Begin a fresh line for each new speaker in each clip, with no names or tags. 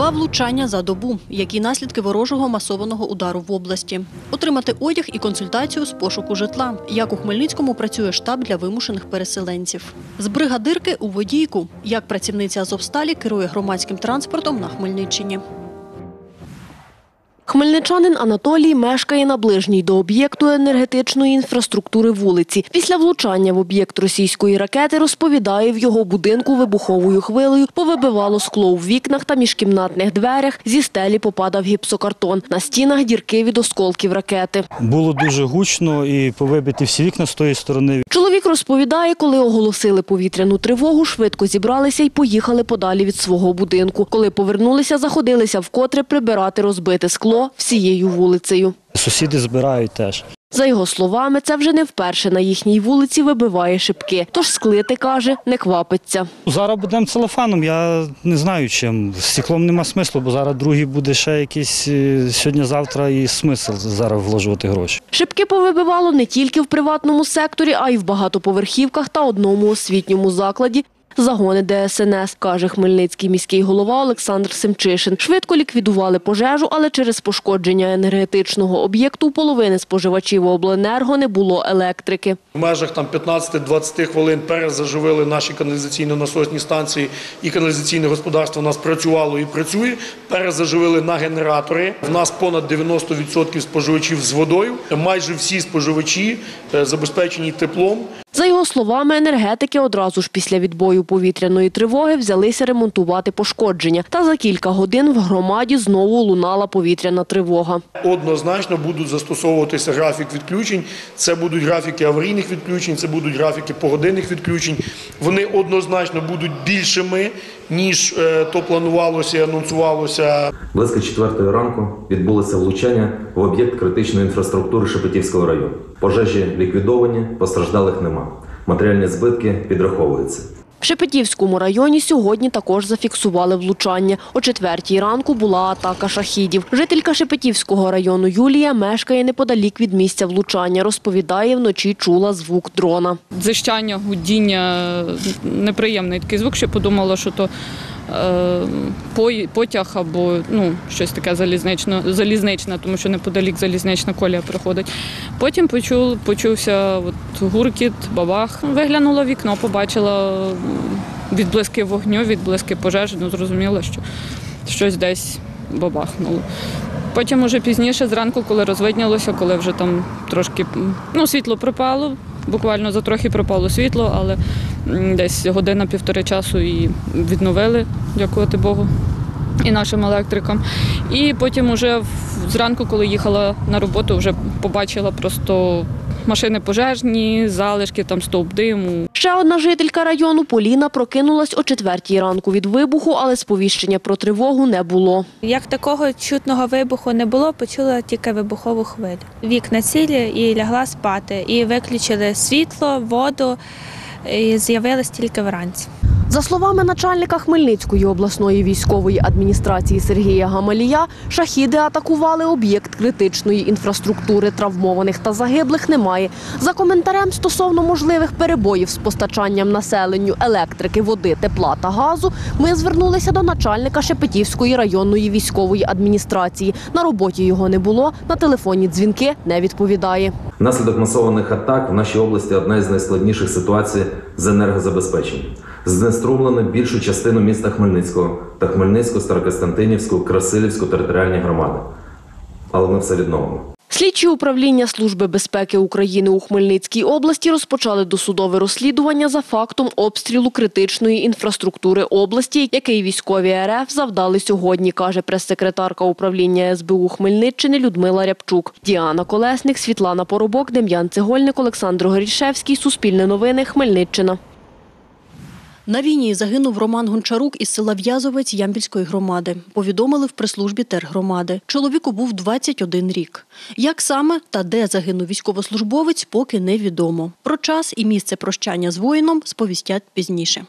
Два влучання за добу, які наслідки ворожого масованого удару в області. Отримати одяг і консультацію з пошуку житла. Як у Хмельницькому працює штаб для вимушених переселенців. З бригадирки у водійку. Як працівниця Азовсталі керує громадським транспортом на Хмельниччині.
Хмельничанин Анатолій мешкає на ближній до об'єкту енергетичної інфраструктури вулиці. Після влучання в об'єкт російської ракети розповідає, в його будинку вибуховою хвилею повибивало скло у вікнах та міжкімнатних дверях. Зі стелі попадав гіпсокартон. На стінах дірки від осколків ракети.
Було дуже гучно і повибиті всі вікна з тої сторони.
Чоловік розповідає, коли оголосили повітряну тривогу, швидко зібралися і поїхали подалі від свого будинку. Коли повернулися, заходилися вкотре прибирати розбите скло всією вулицею.
Сусіди збирають теж.
За його словами, це вже не вперше на їхній вулиці вибиває шибки. Тож склити, каже, не квапиться.
Зараз будемо целофаном, я не знаю чим. З стеклом нема смислу, бо зараз другий буде ще якийсь е, сьогодні-завтра і смисл зараз вложувати гроші.
Шибки повибивало не тільки в приватному секторі, а й в багатоповерхівках та одному освітньому закладі. Загони ДСНС, каже хмельницький міський голова Олександр Семчишин. Швидко ліквідували пожежу, але через пошкодження енергетичного об'єкту у половини споживачів обленерго не було електрики.
В межах там 15-20 хвилин перезаживили наші каналізаційно-насосні станції і каналізаційне господарство у нас працювало і працює. Перезаживили на генератори. В нас понад 90% споживачів з водою. Майже всі споживачі е, забезпечені теплом.
За його словами, енергетики одразу ж після відбою повітряної тривоги взялися ремонтувати пошкодження. Та за кілька годин в громаді знову лунала повітряна тривога.
Однозначно будуть застосовуватися графік відключень. Це будуть графіки аварійних відключень, це будуть графіки погодинних відключень. Вони однозначно будуть більшими, ніж е, то планувалося і анонсувалося
Близько четвертої ранку відбулося влучання в об'єкт критичної інфраструктури Шепетівського району. Пожежі ліквідовані, постраждалих нема. Матеріальні збитки підраховуються.
В Шепетівському районі сьогодні також зафіксували влучання. О четвертій ранку була атака шахідів. Жителька Шепетівського району Юлія мешкає неподалік від місця влучання. Розповідає, вночі чула звук дрона.
дзижчання, гудіння, неприємний такий звук, що подумала, що то потяг або ну, щось таке залізнично, залізничне, тому що неподалік залізнична колія проходить. Потім почув, почувся от, гуркіт, бабах. Виглянула вікно, побачила відблиски вогню, відблиски пожежі, ну зрозуміла, що щось десь бабахнуло. Потім уже пізніше, зранку, коли розвиднілося, коли вже там трошки ну, світло пропало, буквально за трохи пропало світло, але десь година-півтори часу і відновили, дякувати Богу, і нашим електрикам. І потім уже зранку, коли їхала на роботу, вже побачила просто машини пожежні, залишки, там стовп диму.
Ще одна жителька району Поліна прокинулась о четвертій ранку від вибуху, але сповіщення про тривогу не було.
Як такого чутного вибуху не було, почула тільки вибухову хвилю. Вікна цілі і лягла спати. І виключили світло, воду, і з'явилась тільки вранці.
За словами начальника Хмельницької обласної військової адміністрації Сергія Гамалія, шахіди атакували об'єкт критичної інфраструктури. Травмованих та загиблих немає. За коментарем стосовно можливих перебоїв з постачанням населенню електрики, води, тепла та газу, ми звернулися до начальника Шепетівської районної військової адміністрації. На роботі його не було, на телефонні дзвінки не відповідає.
Внаслідок масованих атак в нашій області одна із найскладніших ситуацій з енергозабезпеченням. Знеструмлено більшу частину міста Хмельницького та Хмельницьку, Старокостянтинівську, Красилівську територіальні громади. Але ми все відновимо.
Слідчі управління Служби безпеки України у Хмельницькій області розпочали досудове розслідування за фактом обстрілу критичної інфраструктури області, який військові РФ завдали сьогодні, каже прес-секретарка управління СБУ Хмельниччини Людмила Рябчук. Діана Колесник, Світлана Поробок, Дем'ян Цегольник, Олександр Горішевський. Суспільне новини. Хмельниччина.
На війні загинув Роман Гончарук із села В'язовець Ямбільської громади. Повідомили в прес-службі тергромади. Чоловіку був 21 рік. Як саме та де загинув військовослужбовець, поки невідомо. Про час і місце прощання з воїном сповістять пізніше.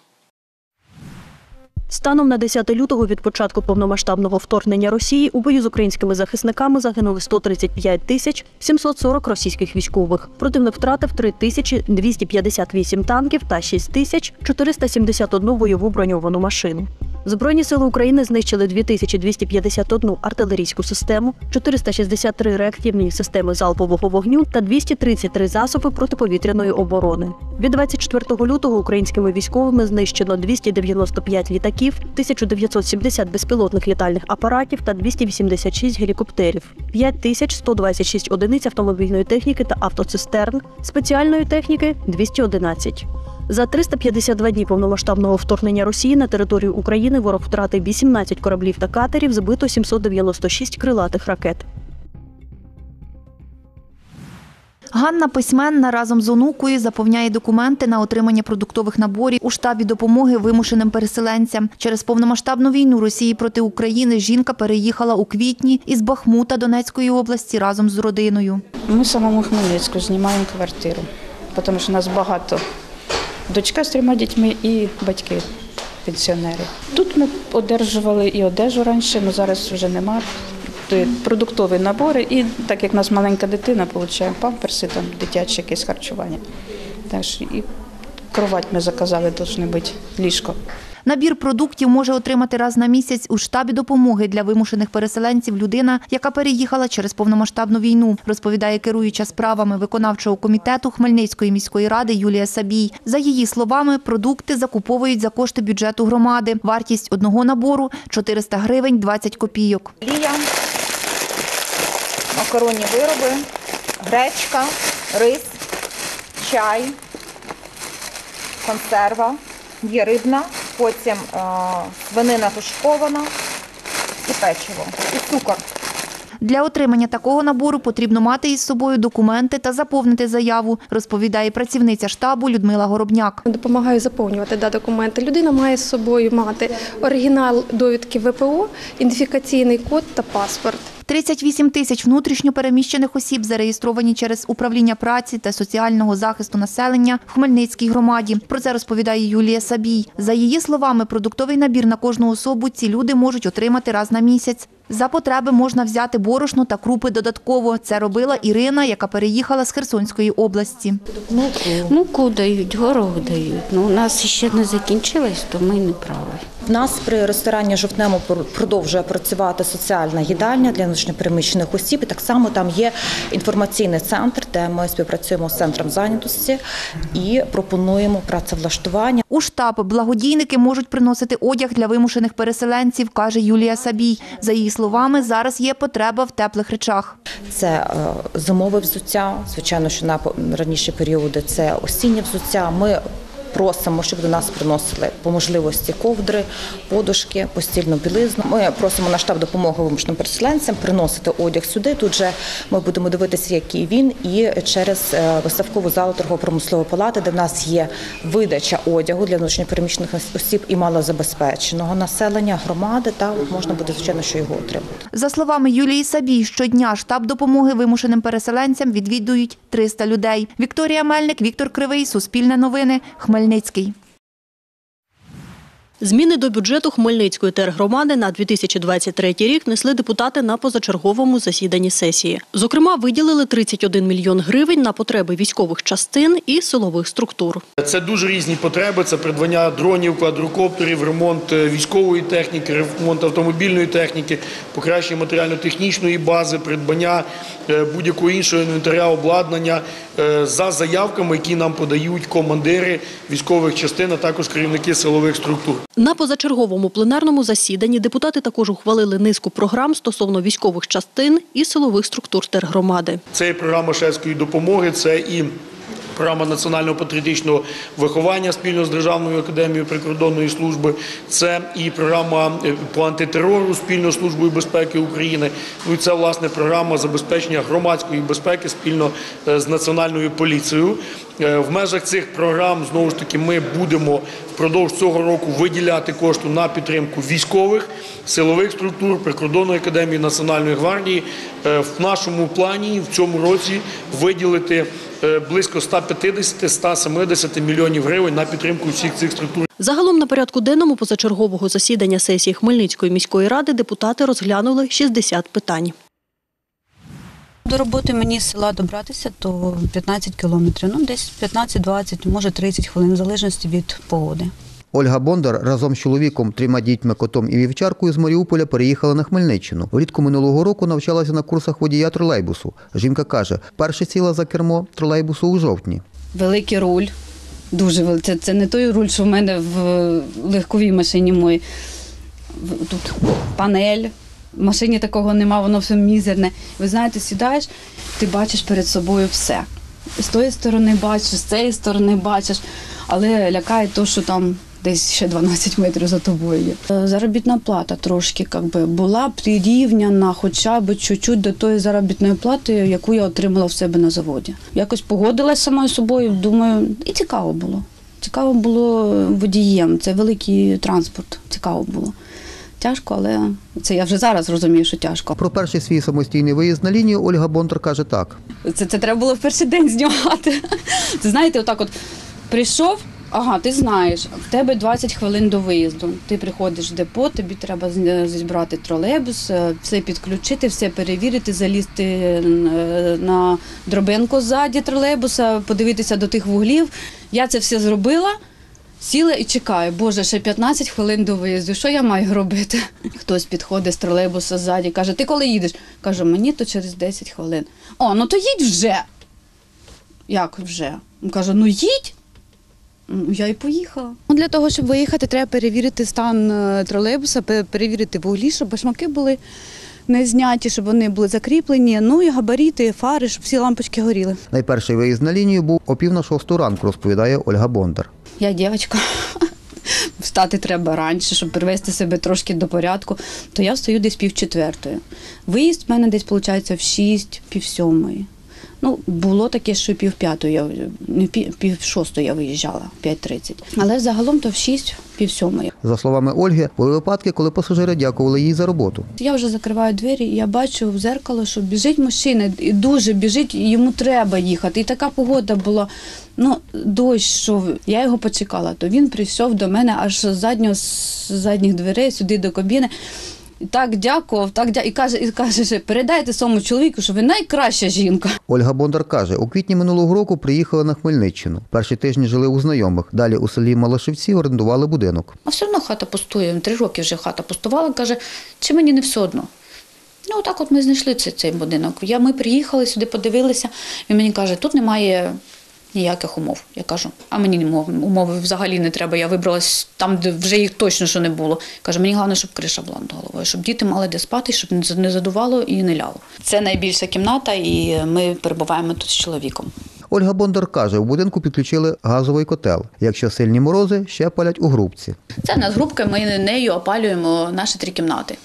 Станом на 10 лютого від початку повномасштабного вторгнення Росії у бою з українськими захисниками загинули 135 тисяч 740 російських військових. Противник втратив 3 тисячі 258 танків та 6 тисяч 471 бойову броньовану машину. Збройні сили України знищили 2251 артилерійську систему, 463 реактивні системи залпового вогню та 233 засоби протиповітряної оборони. Від 24 лютого українськими військовими знищено 295 літаків, 1970 безпілотних літальних апаратів та 286 гелікоптерів, 5126 одиниць автомобільної техніки та автоцистерн, спеціальної техніки 211. За 352 дні повномасштабного вторгнення Росії на територію України ворог втратив 18 кораблів та катерів, збито 796 крилатих ракет.
Ганна письменна разом з онукою заповняє документи на отримання продуктових наборів у штабі допомоги вимушеним переселенцям. Через повномасштабну війну Росії проти України жінка переїхала у квітні із Бахмута Донецької області разом з родиною.
Ми самому Хмельницьку знімаємо квартиру, тому що нас багато. Дочка з трьома дітьми і батьки пенсіонери. Тут ми одержували і одежу раніше, але зараз вже нема. Тобто Продуктові набори, і так як в нас маленька дитина, отримуємо памперси, там дитяче якесь харчування. Так що і кровать ми заказали, повинно бути ліжко.
Набір продуктів може отримати раз на місяць у штабі допомоги для вимушених переселенців людина, яка переїхала через повномасштабну війну, розповідає керуюча справами виконавчого комітету Хмельницької міської ради Юлія Сабій. За її словами, продукти закуповують за кошти бюджету громади. Вартість одного набору 400 гривень 20 копійок.
Макаронні вироби, гречка, рис, чай, консерва, є рибна, потім е, свинина тушкована і печиво, і цукор.
Для отримання такого набору потрібно мати із собою документи та заповнити заяву, розповідає працівниця штабу Людмила Горобняк.
Допомагаю заповнювати да, документи. Людина має з собою мати оригінал довідки ВПО, ідентифікаційний код та паспорт.
38 тисяч внутрішньо переміщених осіб зареєстровані через управління праці та соціального захисту населення в Хмельницькій громаді. Про це розповідає Юлія Сабій. За її словами, продуктовий набір на кожну особу ці люди можуть отримати раз на місяць. За потреби можна взяти борошно та крупи додатково. Це робила Ірина, яка переїхала з Херсонської області.
Муку дають, горох дають. Ну, у нас ще не закінчилось, то ми не праві.
В нас при ресторані Жовтнемо продовжує працювати соціальна їдальня для внутрішньопереміщених осіб. І так само там є інформаційний центр, де ми співпрацюємо з центром зайнятості і пропонуємо працевлаштування.
У штаб благодійники можуть приносити одяг для вимушених переселенців, каже Юлія Сабій. За її словами, зараз є потреба в теплих речах.
Це е, зимове взуття. Звичайно, що на раніші періоди це осіннє взуття. Ми Просимо, щоб до нас приносили по можливості ковдри, подушки, постільну білизну. Ми просимо на штаб допомоги вимушеним переселенцям приносити одяг сюди. Тут же ми будемо дивитися, який він, і через виставкову залу торгово-промислової палати, де в нас є видача одягу для внутрішньопереміщених осіб і малозабезпеченого населення громади. Та можна буде звичайно, що його отримати.
За словами Юлії Сабій, щодня штаб допомоги вимушеним переселенцям відвідують 300 людей. Вікторія Мельник, Віктор Кривий, Суспільне новини, Хмельницький. Melnický.
Зміни до бюджету Хмельницької тергромади на 2023 рік внесли депутати на позачерговому засіданні сесії. Зокрема, виділили 31 мільйон гривень на потреби військових частин і силових структур.
Це дуже різні потреби. Це придбання дронів, квадрокоптерів, ремонт е, військової техніки, ремонт автомобільної техніки, покращення матеріально-технічної бази, придбання е, будь-якого іншого інвентаря обладнання е, за заявками, які нам подають командири військових частин, а також керівники силових структур.
На позачерговому пленарному засіданні депутати також ухвалили низку програм стосовно військових частин і силових структур тергромади.
Це і програма шефської допомоги, це і програма національного патріотичного виховання спільно з Державною академією прикордонної служби. Це і програма е, по антитерору спільно з службою безпеки України. Ну і це власне програма забезпечення громадської безпеки спільно е, з національною поліцією. Е, В межах цих програм знову ж таки ми будемо впродовж цього року виділяти кошти на підтримку військових, силових структур, прикордонної академії Національної гвардії. В нашому плані в цьому році виділити близько 150-170 мільйонів гривень на підтримку всіх цих структур.
Загалом на порядку денному позачергового засідання сесії Хмельницької міської ради депутати розглянули 60 питань.
До роботи мені з села добратися, то 15 кілометрів. Ну, десь 15-20, може 30 хвилин, в залежності від погоди.
Ольга Бондар разом з чоловіком, трьома дітьми, котом і вівчаркою з Маріуполя переїхала на Хмельниччину. Влітку минулого року навчалася на курсах водія тролейбусу. Жінка каже, перше сіла за кермо тролейбусу у жовтні.
великий руль. Дуже великий. Це, це не той руль, що в мене в легковій машині моїй. В- Тут панель. В машині такого нема, воно все мізерне. Ви знаєте, сідаєш, ти бачиш перед собою все. З тої сторони бачиш, з цієї сторони бачиш, але лякає то, що там десь ще 12 метрів за тобою є. Е, Заробітна плата трошки как би, була прирівняна хоча б чуть-чуть до тої заробітної плати, яку я отримала в себе на заводі. Якось погодилась самою собою, думаю, і цікаво було. Цікаво було водієм, це великий транспорт, цікаво було. Тяжко, але це я вже зараз розумію, що тяжко.
Про перший свій самостійний виїзд на лінію Ольга Бондар каже так.
Це, це треба було в перший день знімати. Це знаєте, отак от прийшов, ага, ти знаєш, в тебе 20 хвилин до виїзду. Ти приходиш в депо, тобі треба зібрати тролейбус, е, все підключити, все перевірити, залізти е, на дробинку ззаді тролейбуса, подивитися до тих вуглів. Я це все зробила. Сіла і чекаю, боже, ще 15 хвилин до виїзду. Що я маю робити? Хтось підходить з тролейбуса ззаді, каже: Ти коли їдеш? Кажу, мені то через 10 хвилин. О, ну то їдь вже. Як вже? Кажу, ну їдь. Я і поїхала. Ну, Для того, щоб виїхати, треба перевірити стан е, тролейбуса, перевірити вуглі, щоб башмаки були не зняті, щоб вони були закріплені. Ну і габаріти, фари, щоб всі лампочки горіли.
Найперший виїзд на лінію був о пів на шосту ранку, розповідає Ольга Бондар.
Я дівчинка. Встати треба раніше, щоб привести себе трошки до порядку, то я встаю десь пів четвертої. Виїзд в мене десь виходить в шість, пів сьомої. Ну, було таке, що пів п'ятої, я не пів, пів шостої я виїжджала, 5.30. Але загалом то в шість, пів сьомої.
За словами Ольги, були випадки, коли пасажири дякували їй за роботу.
Я вже закриваю двері, і я бачу в зеркало, що біжить мужчина, і дуже біжить, і йому треба їхати. І така погода була. Ну, дощ, що я його почекала, то він прийшов до мене аж з заднього з задніх дверей сюди до кабіни. І так дякував, так дя... і каже, і каже, що передайте своєму чоловіку, що ви найкраща жінка.
Ольга Бондар каже, у квітні минулого року приїхали на Хмельниччину. Перші тижні жили у знайомих. Далі у селі Малашівці орендували будинок.
А все одно хата пустує. Три роки вже хата пустувала. Каже, чи мені не все одно. Ну, так от ми знайшли цей, цей будинок. Я, ми приїхали сюди, подивилися. Він мені каже, тут немає ніяких умов. Я кажу, а мені умови взагалі не треба. Я вибралась там, де вже їх точно що не було. Каже, мені головне, щоб криша була над головою, щоб діти мали де спати, щоб не- задувало і не ляло. Це найбільша кімната, і ми перебуваємо тут з чоловіком.
Ольга Бондар каже, у будинку підключили газовий котел. Якщо сильні морози, ще палять у грубці.
Це в нас грубка, ми нею опалюємо наші три кімнати.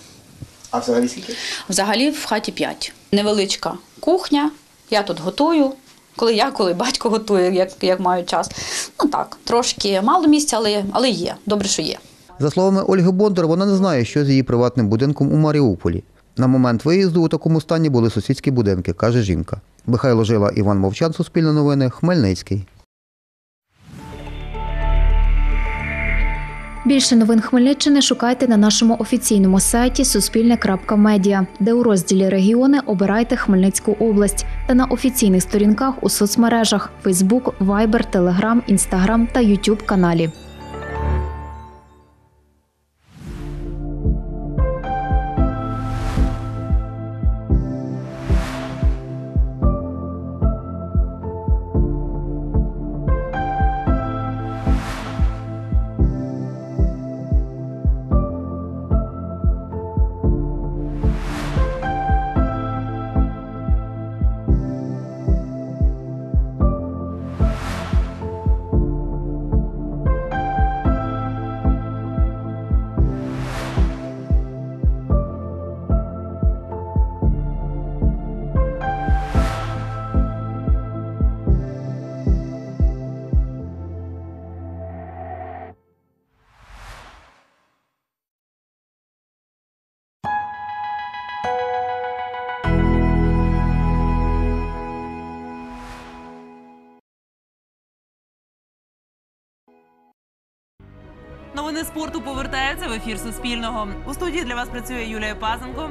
А взагалі скільки?
Взагалі в хаті п'ять. Невеличка кухня. Я тут готую. Коли я, коли батько готує, як, як маю час. Ну так, трошки мало місця, але, але є. Добре, що є.
За словами Ольги Бондар, вона не знає, що з її приватним будинком у Маріуполі. На момент виїзду у такому стані були сусідські будинки, каже жінка. Михайло Жила, Іван Мовчан, Суспільне новини, Хмельницький.
Більше новин Хмельниччини шукайте на нашому офіційному сайті Суспільне.Медіа, де у розділі Регіони обирайте Хмельницьку область та на офіційних сторінках у соцмережах Facebook, Viber, Telegram, Instagram та YouTube каналі.
Новини спорту повертаються в ефір Суспільного. У студії для вас працює Юлія Пазенко.